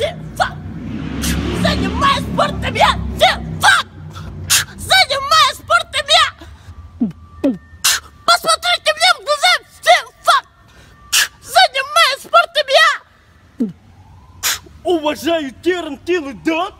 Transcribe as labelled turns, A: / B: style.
A: Сифа! Занимаюсь спортом я! Сифа! Занимаюсь спортом я! Посмотрите мне в глаза! Сифа! Занимаюсь спортом я! Уважаю Тарантино, да?